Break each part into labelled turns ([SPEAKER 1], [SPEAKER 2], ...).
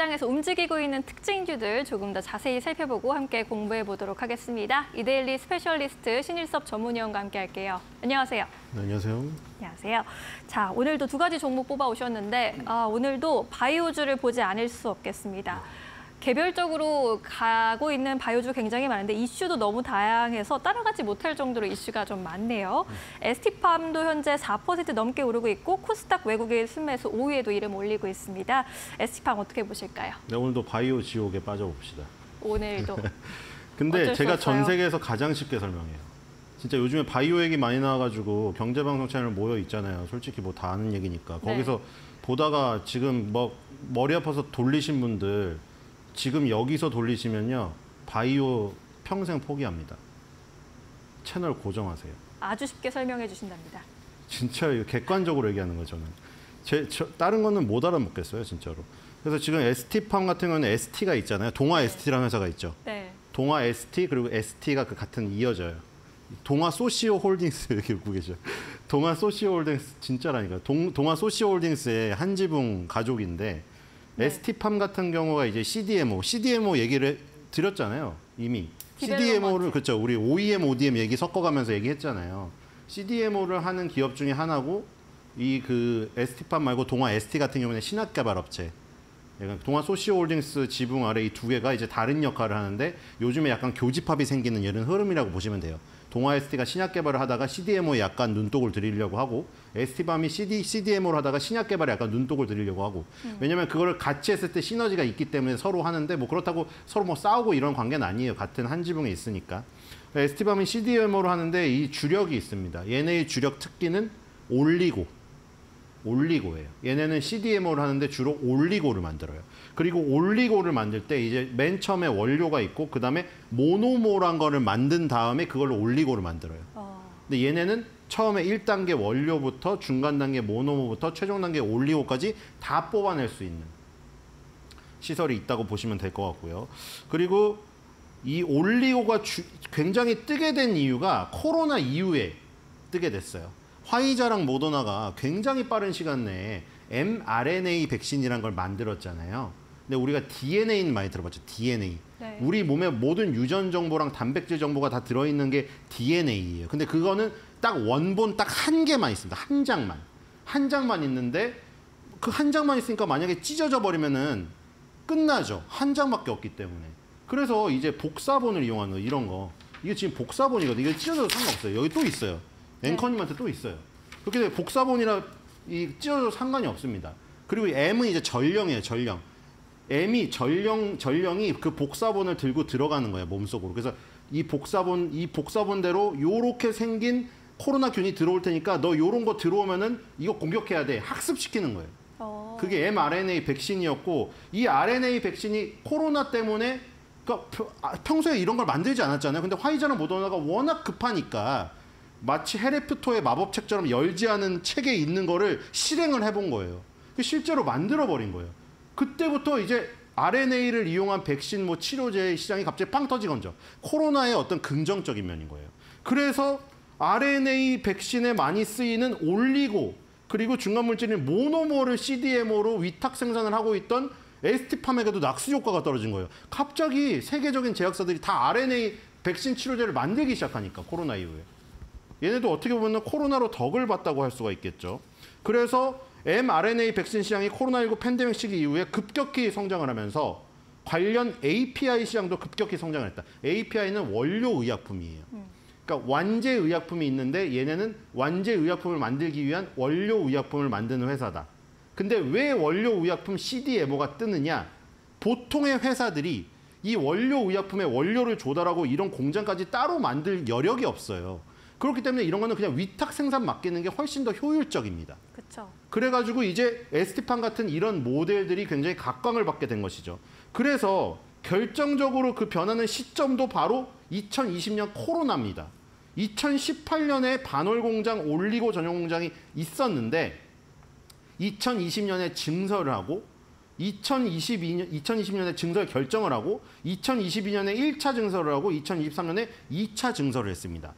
[SPEAKER 1] 시장에서 움직이고 있는 특징주들 조금 더 자세히 살펴보고 함께 공부해 보도록 하겠습니다. 이데일리 specialist 신일섭 전문위원과 함께 할게요. 안녕하세요.
[SPEAKER 2] 네, 안녕하세요.
[SPEAKER 1] 안녕하세요. 자, 오늘도 두 가지 종목 뽑아 오셨는데 아, 오늘도 바이오주를 보지 않을 수 없겠습니다. 개별적으로 가고 있는 바이오주 굉장히 많은데 이슈도 너무 다양해서 따라가지 못할 정도로 이슈가 좀 많네요. ST팜도 현재 4% 넘게 오르고 있고 코스닥 외국인 순매수 5위에도 이름 올리고 있습니다. ST팜 어떻게 보실까요?
[SPEAKER 2] 네, 오늘도 바이오 지옥에 빠져봅시다.
[SPEAKER 1] 오늘도
[SPEAKER 2] 근데 제가. 전 세계에서 가장 쉽게 설명해요. 진짜 요즘에 바이오 얘기 많이 나와가지고 경제방송 채널 모여 있잖아요. 솔직히 뭐 다 아는 얘기니까.
[SPEAKER 1] 네.
[SPEAKER 2] 거기서 보다가 지금 뭐 머리 아파서 돌리신 분들 지금 여기서 돌리시면요. 바이오 평생 포기합니다. 채널 고정하세요.
[SPEAKER 1] 아주 쉽게 설명해 주신답니다.
[SPEAKER 2] 진짜 객관적으로 얘기하는 거죠. 저는. 제, 저, 다른 거는 못 알아먹겠어요, 진짜로. 그래서 지금 ST팜 같은 경우는 ST가 있잖아요. 동아 ST라는 회사가 있죠.
[SPEAKER 1] 네.
[SPEAKER 2] 동아 ST 그리고 ST가 그 같은 이어져요. 동아 소시오 홀딩스 이렇게 웃고 계셔. 동아 소시오 홀딩스 진짜라니까. 동, 동아 소시오 홀딩스의 한지붕 가족인데
[SPEAKER 1] 네.
[SPEAKER 2] ST팜 같은 경우가 이제 CDMO, CDMO 얘기를 드렸잖아요. 이미 CDMO를 그렇죠. 우리 OEM, ODM 얘기 섞어가면서 얘기했잖아요. CDMO를 하는 기업 중에 하나고 이 그 ST팜 말고 동아 ST 같은 경우는 신학 개발 업체. 그러니까 동아 소시오홀딩스 지붕 아래 이 두 개가 이제 다른 역할을 하는데 요즘에 약간 교집합이 생기는 이런 흐름이라고 보시면 돼요. 동아 ST가 신약 개발을 하다가 CDMO에 약간 눈독을 들이려고 하고 ST밤이 CD, CDMO를 하다가 신약 개발에 약간 눈독을 들이려고 하고 왜냐면 그거를 같이 했을 때 시너지가 있기 때문에 서로 하는데 뭐 그렇다고 서로 뭐 싸우고 이런 관계는 아니에요. 같은 한 지붕에 있으니까. ST밤이 CDMO를 하는데 이 주력이 있습니다. 얘네의 주력 특기는 올리고 올리고예요. 얘네는 CDMO를 하는데 주로 올리고를 만들어요. 그리고 올리고를 만들 때 이제 맨 처음에 원료가 있고 그다음에 모노모란 거를 만든 다음에 그걸로 올리고를 만들어요.
[SPEAKER 1] 어,
[SPEAKER 2] 근데 얘네는 처음에 1단계 원료부터 중간 단계 모노모부터 최종 단계 올리고까지 다 뽑아낼 수 있는 시설이 있다고 보시면 될 것 같고요. 그리고 이 올리고가 주- 굉장히 뜨게 된 이유가 코로나 이후에 뜨게 됐어요. 화이자랑 모더나가 굉장히 빠른 시간 내에 mRNA 백신이란 걸 만들었잖아요. 근데 우리가 DNA는 많이 들어봤죠. DNA.
[SPEAKER 1] 네.
[SPEAKER 2] 우리 몸에 모든 유전 정보랑 단백질 정보가 다 들어있는 게 DNA예요. 근데 그거는 딱 원본 딱 한 개만 있습니다. 한 장만. 한 장만 있는데 그 한 장만 있으니까 만약에 찢어져 버리면은 끝나죠. 한 장밖에 없기 때문에. 그래서 이제 복사본을 이용하는 거, 이런 거. 이게 지금 복사본이거든요. 이게 찢어져도 상관없어요. 여기 또 있어요. 앵커님한테 또 있어요. 그렇게 되면 복사본이라 이 찢어져도 상관이 없습니다. 그리고 M은 이제 전령이에요. 전령. M이 전령 전령이 그 복사본을 들고 들어가는 거예요 몸속으로. 그래서 이 복사본 이 복사본대로 요렇게 생긴 코로나균이 들어올 테니까 너 요런 거 들어오면은 이거 공격해야 돼. 학습시키는 거예요.
[SPEAKER 1] 어,
[SPEAKER 2] 그게 mRNA 백신이었고 이 RNA 백신이 코로나 때문에 그러니까 평- 아, 평소에 이런 걸 만들지 않았잖아요. 근데 화이자랑 모더나가 워낙 급하니까 마치 해리포터의 마법 책처럼 열지 않은 책에 있는 거를 실행을 해본 거예요. 그 실제로 만들어 버린 거예요. 그때부터 이제 RNA를 이용한 백신 뭐 치료제 시장이 갑자기 빵 터지건죠. 코로나의 어떤 긍정적인 면인 거예요. 그래서 RNA 백신에 많이 쓰이는 올리고 그리고 중간 물질인 모노모를 CDMO로 위탁 생산을 하고 있던 에스티팜에게도 낙수 효과가 떨어진 거예요. 갑자기 세계적인 제약사들이 다 RNA 백신 치료제를 만들기 시작하니까 코로나 이후에. 얘네도 어떻게 보면 코로나로 덕을 봤다고 할 수가 있겠죠. 그래서 mRNA 백신 시장이 코로나19 팬데믹 시기 이후에 급격히 성장을 하면서 관련 API 시장도 급격히 성장을 했다. API는 원료 의약품이에요. 그러니까 완제 의약품이 있는데 얘네는 완제 의약품을 만들기 위한 원료 의약품을 만드는 회사다. 근데 왜 원료 의약품 CDMO가 뜨느냐? 보통의 회사들이 이 원료 의약품의 원료를 조달하고 이런 공장까지 따로 만들 여력이 없어요. 그렇기 때문에 이런 거는 그냥 위탁 생산 맡기는 게 훨씬 더 효율적입니다.
[SPEAKER 1] 그렇죠.
[SPEAKER 2] 그래가지고 이제 에스티판 같은 이런 모델들이 굉장히 각광을 받게 된 것이죠. 그래서 결정적으로 그 변하는 시점도 바로 2020년 코로나입니다. 2018년에 반월 공장 올리고 전용 공장이 있었는데 2020년에 증설을 하고 2022년 2020년에 증설 결정을 하고 2022년에 1차 증설을 하고 2023년에 2차 증설을 했습니다.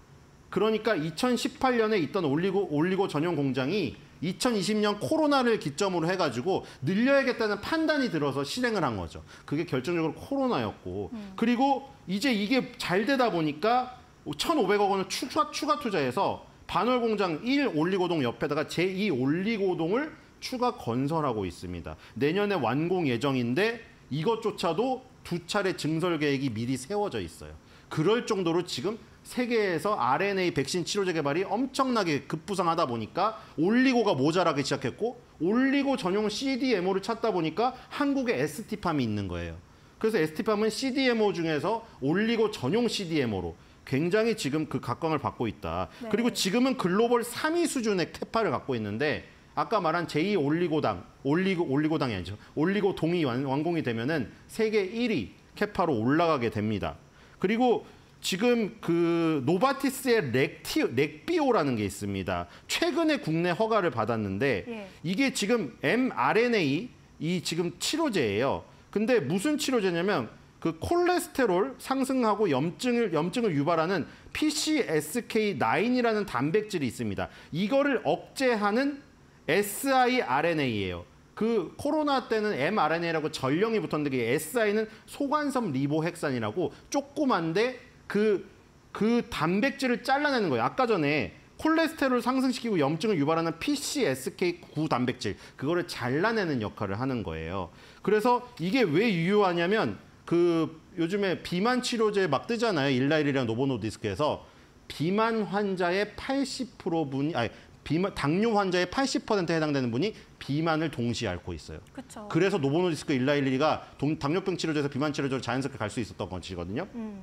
[SPEAKER 2] 그러니까 2018년에 있던 올리고 올리고 전용 공장이 2020년 코로나를 기점으로 해가지고 늘려야겠다는 판단이 들어서 실행을 한 거죠. 그게 결정적으로 코로나였고 그리고 이제 이게 잘 되다 보니까 1,500억 원을 추가 추가 투자해서 반월 공장 1 올리고동 옆에다가 제2 올리고동을 추가 건설하고 있습니다. 내년에 완공 예정인데 이것조차도 두 차례 증설 계획이 미리 세워져 있어요. 그럴 정도로 지금 세계에서 RNA 백신 치료제 개발이 엄청나게 급부상하다 보니까 올리고가 모자라기 시작했고 올리고 전용 CDMO를 찾다 보니까 한국에 ST팜이 있는 거예요. 그래서 ST팜은 CDMO 중에서 oligo 전용 CDMO로 굉장히 지금 그 각광을 받고 있다.
[SPEAKER 1] 네.
[SPEAKER 2] 그리고 지금은 글로벌 3위 수준의 capa를 갖고 있는데 아까 말한 제2 올리고당, 올리고 올리고당이 아니죠. oligo동이 완, 완공이 되면은 세계 1위 capa로 올라가게 됩니다. 그리고 지금 그 노바티스의 렉티, 렉비오라는 게 있습니다. 최근에 국내 허가를 받았는데
[SPEAKER 1] 예.
[SPEAKER 2] 이게 지금 mRNA 이 지금 치료제예요. 근데 무슨 치료제냐면 그 콜레스테롤 상승하고 염증을 염증을 유발하는 PCSK9이라는 단백질이 있습니다. 이거를 억제하는 siRNA예요. 그 코로나 때는 mRNA라고 전령이 붙었는데 그 si는 소관섬 리보핵산이라고 조그만데 그, 그 단백질을 잘라내는 거예요. 아까 전에 콜레스테롤 상승시키고 염증을 유발하는 PCSK9 단백질 그거를 잘라내는 역할을 하는 거예요. 그래서 이게 왜 유효하냐면 그 요즘에 비만 치료제 막 뜨잖아요. 일라일이랑 노보노디스크에서 비만 환자의 80% 분이 아니 비만 당뇨 환자의 80%에 해당되는 분이 비만을 동시에 앓고 있어요.
[SPEAKER 1] 그렇죠.
[SPEAKER 2] 그래서 노보노디스크 일라일리가 동- 당뇨병 치료제에서 비만 치료제로 자연스럽게 갈 수 있었던 것이거든요.
[SPEAKER 1] 음.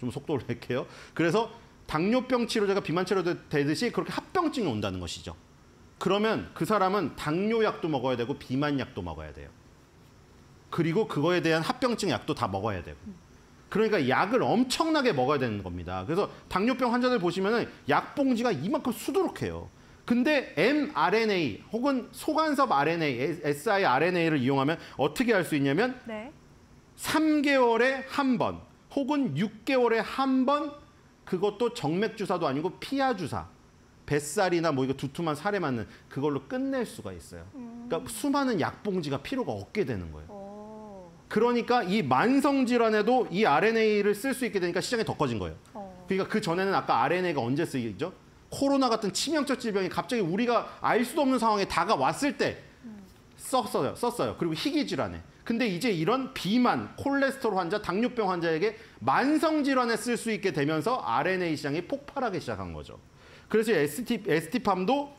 [SPEAKER 2] 좀 속도를 낼게요. 그래서 당뇨병 치료제가 비만 치료제 되듯이 그렇게 합병증이 온다는 것이죠. 그러면 그 사람은 당뇨약도 먹어야 되고 비만약도 먹어야 돼요. 그리고 그거에 대한 합병증 약도 다 먹어야 되고. 그러니까 약을 엄청나게 먹어야 되는 겁니다. 그래서 당뇨병 환자들 보시면은 약 봉지가 이만큼 수두룩해요. 근데 mRNA 혹은 소간섭 RNA, siRNA를 이용하면 어떻게 할 수 있냐면
[SPEAKER 1] 네.
[SPEAKER 2] 3개월에 한 번 혹은 6개월에 한 번 그것도 정맥 주사도 아니고 피하 주사 뱃살이나 뭐 이거 두툼한 살에 맞는 그걸로 끝낼 수가 있어요. 그러니까 수많은 약 봉지가 필요가 없게 되는 거예요.
[SPEAKER 1] 오.
[SPEAKER 2] 그러니까 이 만성 질환에도 이 RNA를 쓸 수 있게 되니까 시장이 더 커진 거예요.
[SPEAKER 1] 어.
[SPEAKER 2] 그러니까 그 전에는 아까 RNA가 언제 쓰이죠? 코로나 같은 치명적 질병이 갑자기 우리가 알 수도 없는 상황에 다가왔을 때 썼어요. 썼어요. 그리고 희귀 질환에. 근데 이제 이런 비만, 콜레스테롤 환자, 당뇨병 환자에게 만성 질환에 쓸 수 있게 되면서 RNA 시장이 폭발하기 시작한 거죠. 그래서 ST, ST팜도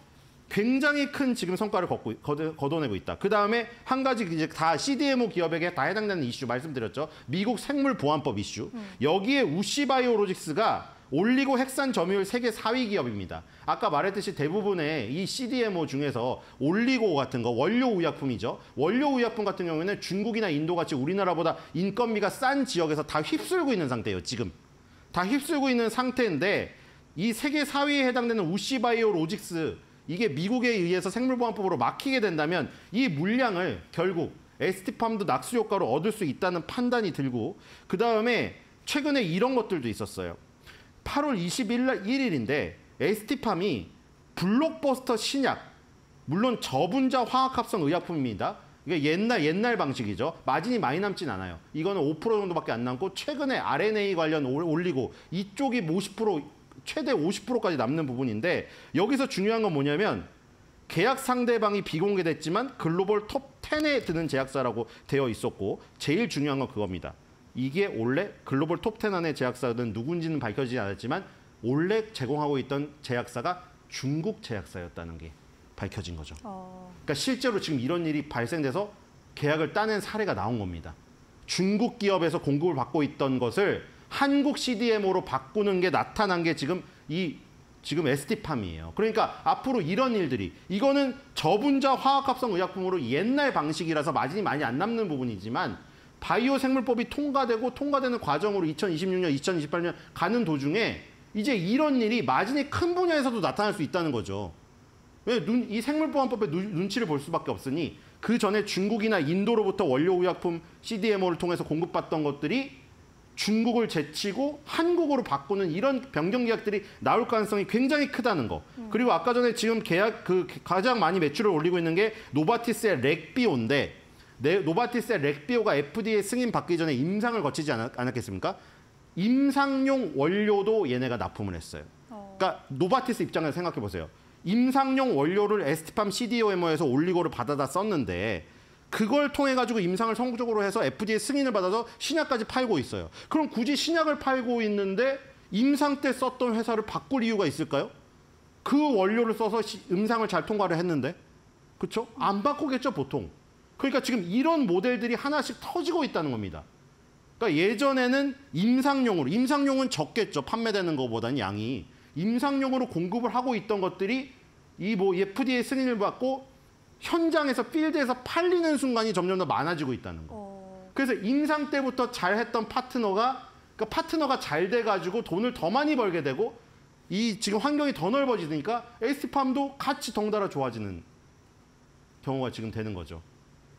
[SPEAKER 2] 굉장히 큰 지금 성과를 걷고, 거둬내고 있다. 그 다음에 한 가지 이제 다 CDMO 기업에게 다 해당되는 이슈 말씀드렸죠. 미국 생물보안법 이슈. 여기에 우시바이오로직스가 올리고 핵산 점유율 세계 4위 기업입니다. 아까 말했듯이 대부분의 이 CDMO 중에서 올리고 같은 거 원료 의약품이죠. 원료 의약품 같은 경우에는 중국이나 인도 같이 우리나라보다 인건비가 싼 지역에서 다 휩쓸고 있는 상태예요. 지금 다 휩쓸고 있는 상태인데 이 세계 4위에 해당되는 우시바이오 로직스 이게 미국에 의해서 생물보안법으로 막히게 된다면 이 물량을 결국 에스티팜도 낙수 효과로 얻을 수 있다는 판단이 들고 그 다음에 최근에 이런 것들도 있었어요. 8월 21일 1일인데 에스티팜이 블록버스터 신약 물론 저분자 화학합성 의약품입니다. 이게 옛날 옛날 방식이죠. 마진이 많이 남진 않아요. 이거는 5% 정도밖에 안 남고 최근에 RNA 관련 올- 올리고 이쪽이 50% 최대 50%까지 남는 부분인데 여기서 중요한 건 뭐냐면 계약 상대방이 비공개됐지만 글로벌 톱 10에 드는 제약사라고 되어 있었고 제일 중요한 건 그겁니다. 이게 원래 글로벌 톱10 안의 제약사는 누군지는 밝혀지지 않았지만 원래 제공하고 있던 제약사가 중국 제약사였다는 게 밝혀진 거죠.
[SPEAKER 1] 어.
[SPEAKER 2] 그러니까 실제로 지금 이런 일이 발생돼서 계약을 따낸 사례가 나온 겁니다. 중국 기업에서 공급을 받고 있던 것을 한국 CDMO로 바꾸는 게 나타난 게 지금 이 지금 ST팜이에요. 그러니까 앞으로 이런 일들이 이거는 저분자 화학합성 의약품으로 옛날 방식이라서 마진이 많이 안 남는 부분이지만 바이오 생물법이 통과되고 통과되는 과정으로 2026년, 2028년 가는 도중에 이제 이런 일이 마진이 큰 분야에서도 나타날 수 있다는 거죠. 왜 눈, 이 생물보안법에 눈, 눈치를 볼 수밖에 없으니 그 전에 중국이나 인도로부터 원료 의약품 CDMO를 통해서 공급받던 것들이 중국을 제치고 한국으로 바꾸는 이런 변경 계약들이 나올 가능성이 굉장히 크다는 거. 그리고 아까 전에 지금 계약 그 가장 많이 매출을 올리고 있는 게 노바티스의 렉비오인데 네, 노바티스의 렉비오가 FDA 승인 받기 전에 임상을 거치지 않았, 않았겠습니까? 임상용 원료도 얘네가 납품을 했어요.
[SPEAKER 1] 어.
[SPEAKER 2] 그러니까 노바티스 입장에서 생각해 보세요. 임상용 원료를 에스티팜 CDMO에서 oligo를 받아다 썼는데 그걸 통해 가지고 임상을 성공적으로 해서 FDA 승인을 받아서 신약까지 팔고 있어요. 그럼 굳이 신약을 팔고 있는데 임상 때 썼던 회사를 바꿀 이유가 있을까요? 그 원료를 써서 시- 임상을 잘 통과를 했는데 그렇죠? 안 바꾸겠죠 보통. 그러니까 지금 이런 모델들이 하나씩 터지고 있다는 겁니다. 그러니까 예전에는 임상용으로 임상용은 적겠죠 판매되는 것보다는 양이 임상용으로 공급을 하고 있던 것들이 이 뭐 FDA 승인을 받고 현장에서 필드에서 팔리는 순간이 점점 더 많아지고 있다는 거.
[SPEAKER 1] 어.
[SPEAKER 2] 그래서 임상 때부터 잘했던 파트너가 그 파트너가 잘 돼가지고 돈을 더 많이 벌게 되고 이 지금 환경이 더 넓어지니까 에스티팜도 같이 덩달아 좋아지는 경우가 지금 되는 거죠.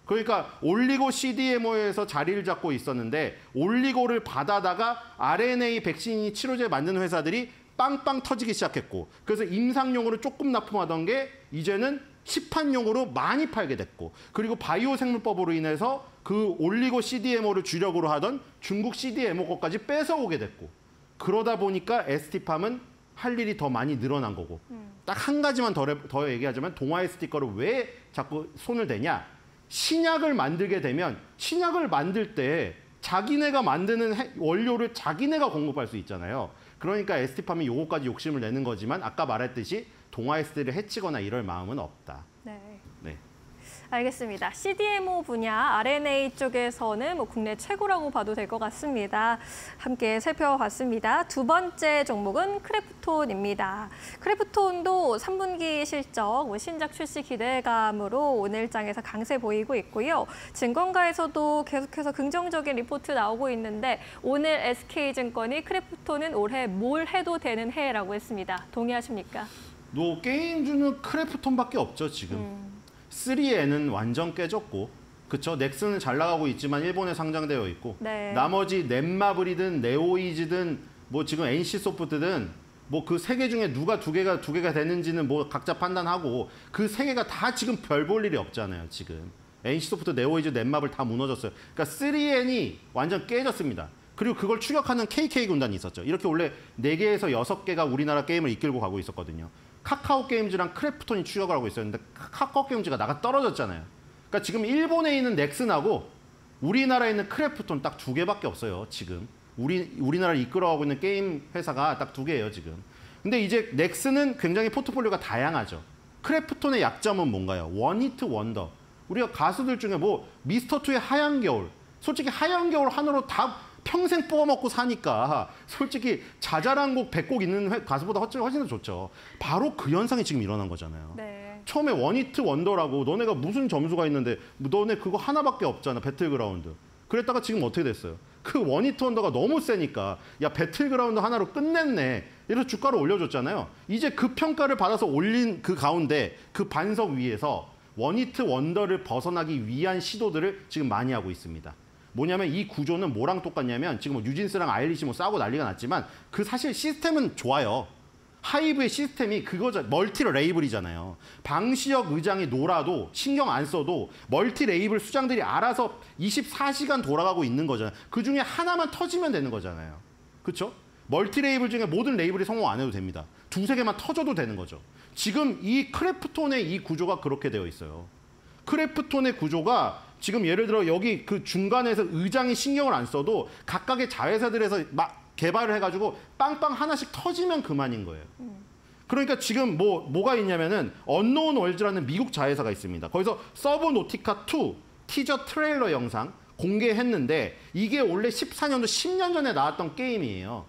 [SPEAKER 2] 그러니까 올리고 CDMO에서 자리를 잡고 있었는데 올리고를 받아다가 RNA 백신이 치료제 만드는 회사들이 빵빵 터지기 시작했고 그래서 임상용으로 조금 납품하던 게 이제는 시판용으로 많이 팔게 됐고 그리고 바이오 생물법으로 인해서 그 올리고 CDMO를 주력으로 하던 중국 CDMO 것까지 뺏어오게 됐고 그러다 보니까 에스티팜은 할 일이 더 많이 늘어난 거고 딱한 가지만 더, 래- 더 얘기하자면 동아의 스티커를 왜 자꾸 손을 대냐 신약을 만들게 되면 신약을 만들 때 자기네가 만드는 해- 원료를 자기네가 공급할 수 있잖아요. 그러니까 에스티팜이 요거까지 욕심을 내는 거지만 아까 말했듯이 동아에스를 해치거나 이럴 마음은 없다.
[SPEAKER 1] 네.
[SPEAKER 2] 네.
[SPEAKER 1] 알겠습니다. CDMO 분야 RNA 쪽에서는 뭐 국내 최고라고 봐도 될 것 같습니다. 함께 살펴봤습니다. 두 번째 종목은 크래프톤입니다. 크래프톤도 3분기 실적, 뭐 신작 출시 기대감으로 오늘 장에서 강세 보이고 있고요. 증권가에서도 계속해서 긍정적인 리포트 나오고 있는데 오늘 SK증권이 크래프톤은 올해 뭘 해도 되는 해라고 했습니다. 동의하십니까?
[SPEAKER 2] 노 게임주는 크래프톤밖에 없죠 지금. 3N은 완전 깨졌고, 그쵸? 넥슨은 잘 나가고 있지만 일본에 상장되어 있고,
[SPEAKER 1] 네.
[SPEAKER 2] 나머지 넷마블이든 네오위즈든 뭐 지금 NC 소프트든 뭐 그 세 개 중에 누가 두 개가 두 개가 되는지는 뭐 각자 판단하고 그 세 개가 다 지금 별 볼 일이 없잖아요 지금 NC 소프트, 네오위즈, 넷마블 다 무너졌어요. 그러니까 3N이 완전 깨졌습니다. 그리고 그걸 추격하는 KK 군단이 있었죠. 이렇게 원래 네개에서 여섯 개가 우리나라 게임을 이끌고 가고 있었거든요. 카카오 게임즈랑 크래프톤이 추격을 하고 있었는데 카카오 게임즈가 나가 떨어졌잖아요. 그러니까 지금 일본에 있는 넥슨하고 우리나라에 있는 크래프톤 딱 두 개밖에 없어요. 지금 우리 우리나라를 이끌어가고 있는 게임 회사가 딱 두 개예요. 지금. 근데 이제 넥슨은 굉장히 포트폴리오가 다양하죠. 크래프톤의 약점은 뭔가요? one hit wonder. 우리가 가수들 중에 뭐 미스터 투의 하얀 겨울. 솔직히 하얀 겨울 하나로 다 평생 뽑아먹고 사니까 솔직히 자잘한 곡 100곡 있는 회- 가수보다 훨씬 훨씬 더 좋죠. 바로 그 현상이 지금 일어난 거잖아요.
[SPEAKER 1] 네.
[SPEAKER 2] 처음에 one hit wonder라고 너네가 무슨 점수가 있는데 뭐 너네 그거 하나밖에 없잖아 배틀그라운드 그랬다가 지금 어떻게 됐어요 그 one hit wonder가 너무 세니까 야 배틀그라운드 하나로 끝냈네 이래서 주가를 올려줬잖아요 이제 그 평가를 받아서 올린 그 가운데 그 반석 위에서 one hit wonder를 벗어나기 위한 시도들을 지금 많이 하고 있습니다 뭐냐면 이 구조는 뭐랑 똑같냐면 지금 뭐 뉴진스랑 아일릿이 뭐 싸우고 난리가 났지만 그 사실 시스템은 좋아요 하이브의 시스템이 그거죠. multi label이잖아요. 방시혁 의장이 놀아도 신경 안 써도 multi label 수장들이 알아서 24시간 돌아가고 있는 거잖아요. 그 중에 하나만 터지면 되는 거잖아요. 그렇죠? multi label 중에 모든 label이 성공 안 해도 됩니다. 두세 개만 터져도 되는 거죠. 지금 이 크래프톤의 이 구조가 그렇게 되어 있어요. 크래프톤의 구조가 지금 예를 들어 여기 그 중간에서 의장이 신경을 안 써도 각각의 자회사들에서 막 개발을 해가지고 빵빵 하나씩 터지면 그만인 거예요. 그러니까 지금 뭐 뭐가 있냐면은 언노운 월즈라는 미국 자회사가 있습니다. 거기서 서브노티카 2 teaser trailer 영상 공개했는데 이게 원래 14년도 10년 전에 나왔던 게임이에요.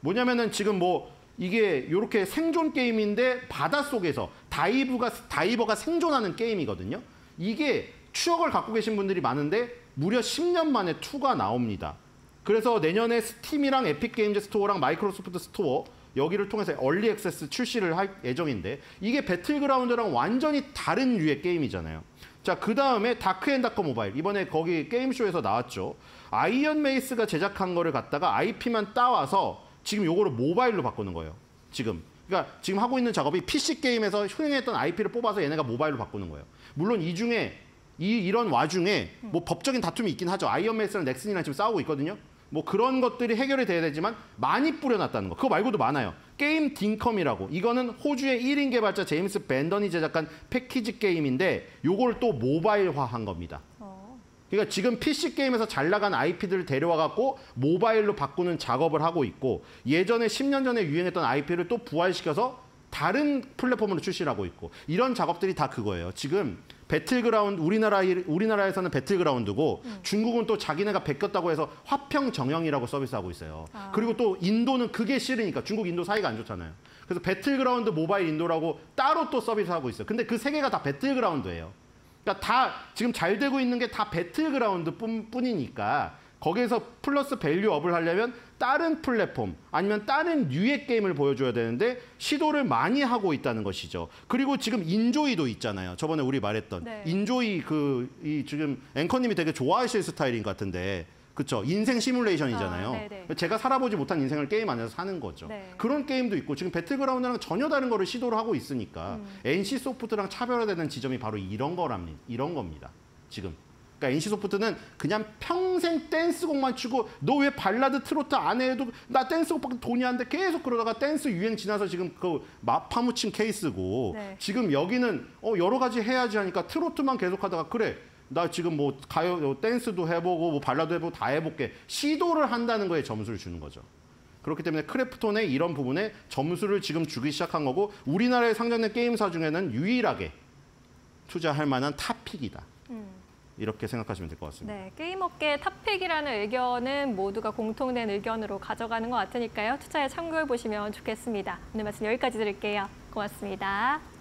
[SPEAKER 2] 뭐냐면은 지금 뭐 이게 이렇게 생존 게임인데 바닷속에서 dive가 다이버가 생존하는 게임이거든요. 이게 추억을 갖고 계신 분들이 많은데 무려 10년 만에 2가 나옵니다. 그래서 내년에 스팀이랑 에픽 게임즈 스토어랑 마이크로소프트 스토어 여기를 통해서 early access 출시를 할 예정인데 이게 배틀그라운드랑 완전히 다른 류의 게임이잖아요. 자, 그 다음에 다크앤다크 모바일. 이번에 거기 게임쇼에서 나왔죠. 아이언 메이스가 제작한 거를 갖다가 IP만 따와서 지금 요거를 모바일로 바꾸는 거예요. 지금. 그러니까 지금 하고 있는 작업이 PC 게임에서 흥행했던 IP를 뽑아서 얘네가 모바일로 바꾸는 거예요. 물론 이 중에 이 이런 와중에 뭐 법적인 다툼이 있긴 하죠. 아이언 메이스랑 넥슨이랑 지금 싸우고 있거든요. 뭐 그런 것들이 해결이 돼야 되지만 많이 뿌려놨다는 거. 그거 말고도 많아요. 게임 딩컴이라고. 이거는 호주의 1인 개발자 제임스 밴던이 제작한 패키지 게임인데 요걸 또 모바일화한 겁니다.
[SPEAKER 1] 어.
[SPEAKER 2] 그러니까 지금 PC 게임에서 잘 나간 IP들을 데려와 갖고 모바일로 바꾸는 작업을 하고 있고 예전에 10년 전에 유행했던 IP를 또 부활시켜서 다른 플랫폼으로 출시를 하고 있고 이런 작업들이 다 그거예요. 지금 배틀그라운드 우리나라 우리나라에서는 배틀그라운드고 중국은 또 자기네가 베꼈다고 해서 화평 정영이라고 서비스하고 있어요.
[SPEAKER 1] 아.
[SPEAKER 2] 그리고 또 인도는 그게 싫으니까 중국 인도 사이가 안 좋잖아요. 그래서 배틀그라운드 모바일 인도라고 따로 또 서비스하고 있어요. 근데 그 세 개가 다 배틀그라운드예요. 그러니까 다 지금 잘 되고 있는 게 다 배틀그라운드 뿐, 뿐이니까 거기에서 플러스 value up을 하려면 다른 플랫폼 아니면 다른 류의 게임을 보여줘야 되는데 시도를 많이 하고 있다는 것이죠. 그리고 지금 인조이도 있잖아요. 저번에 우리 말했던
[SPEAKER 1] 네.
[SPEAKER 2] 인조이 그 이 지금 앵커님이 되게 좋아하실 스타일인 것 같은데 그쵸 인생 시뮬레이션이잖아요.
[SPEAKER 1] 아, 네네.
[SPEAKER 2] 제가 살아보지 못한 인생을 게임 안에서 사는 거죠.
[SPEAKER 1] 네.
[SPEAKER 2] 그런 게임도 있고 지금 배틀그라운드랑 전혀 다른 거를 시도를 하고 있으니까
[SPEAKER 1] 음.
[SPEAKER 2] NC 소프트랑 차별화되는 지점이 바로 이런 거랍니다. 이런 겁니다. 지금. 그러니까 NC 소프트는 그냥 평생 댄스곡만 추고 너 왜 발라드 트로트 안 해도 나 댄스곡밖에 돈이 안 돼 계속 그러다가 댄스 유행 지나서 지금 그 막 파묻힌 케이스고
[SPEAKER 1] 네.
[SPEAKER 2] 지금 여기는 어 여러 가지 해야지 하니까 트로트만 계속하다가 그래 나 지금 뭐 가요 어, 댄스도 해보고 뭐 발라드 해보고 다 해볼게 시도를 한다는 거에 점수를 주는 거죠. 그렇기 때문에 크래프톤의 이런 부분에 점수를 지금 주기 시작한 거고 우리나라에 상장된 게임사 중에는 유일하게 투자할 만한 탑픽이다.
[SPEAKER 1] 음.
[SPEAKER 2] 이렇게 생각하시면 될 것 같습니다.
[SPEAKER 1] 네, 게임업계 탑픽이라는 의견은 모두가 공통된 의견으로 가져가는 것 같으니까요. 투자에 참고해 보시면 좋겠습니다. 오늘 말씀 여기까지 드릴게요. 고맙습니다.